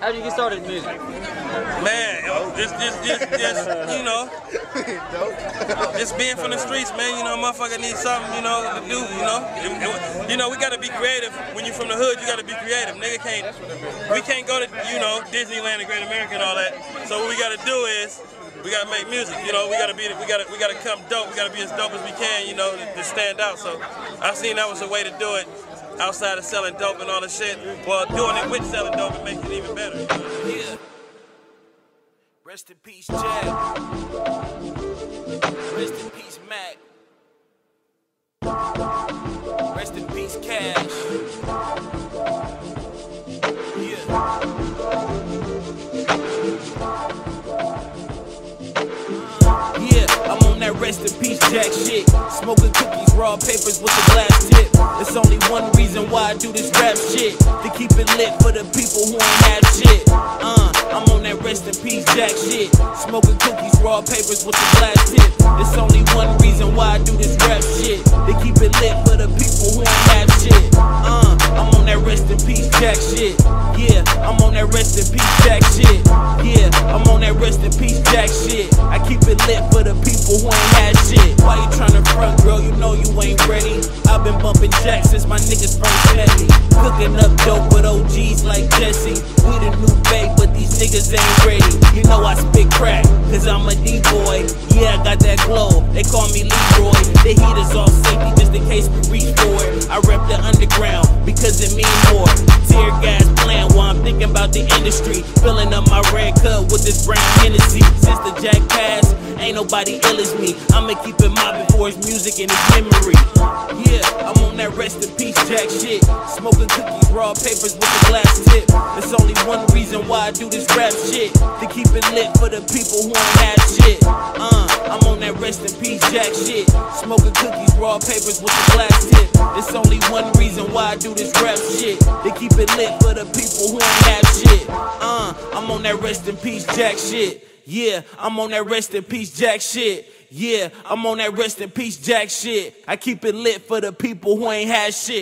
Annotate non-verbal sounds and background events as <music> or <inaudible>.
How did you get started in music? Man, just, just, just, just, <laughs> you know, just being from the streets, man. You know, motherfucker needs something, you know, to do. You know, It- it- you know, we gotta be creative. When you're from the hood, you gotta be creative. Nigga can't, we can't go to, you know, Disneyland and Great America and all that. So what we gotta do is. We gotta make music, you know. We gotta be, we gotta, we gotta come dope. We gotta be as dope as we can, you know, to, to stand out. So, I seen that was a way to do it, outside of selling dope and all the shit. Well, doing it with selling dope, it makes it even better. Yeah. Rest in peace, Jack. Rest in peace, Mac. Rest in peace, Cash. Yeah. Yeah, I'm on that rest in peace jack shit. Smoking cookies, raw papers with a glass tip. It's only one reason why I do this rap shit. To keep it lit for the people who ain't have shit. Uh, I'm on that rest in peace jack shit. Smoking cookies, raw papers with a glass tip. It's only one reason why I do this rap shit. To keep it lit for the people who ain't have shit. Uh, I'm on that rest in peace jack shit. Yeah, I'm on that rest in peace jack shit. Yeah, I'm on that rest Cooking up dope with OGs like Jesse. We the new babe, but these niggas ain't ready. You know I spit crack, cause I'm a D-boy. Yeah, I got that glow. They call me Leroy. The heat is off safety just in case we reach for it. I rep the underground because it means more. Tear gas plan while I'm thinking about the industry. Filling up my red cup with this brown Hennessy. Since the Jack passed, ain't nobody ill as me. I'ma keep it mobbing for his music and his memory. Yeah, rest in peace Jack shit. Smoking cookies, raw papers with a glass tip. There's only one reason why I do this rap shit. To keep it lit for the people who ain't have shit. Uh, I'm on that rest in peace Jack shit. Smoking cookies, raw papers with a glass tip. It's only one reason why I do this rap shit. To keep it lit for the people who ain't have shit. Uh, I'm on that rest in peace Jack shit. Yeah, I'm on that rest in peace Jack shit. Yeah, I'm on that rest in peace Jack shit. I keep it lit for the people who ain't had shit.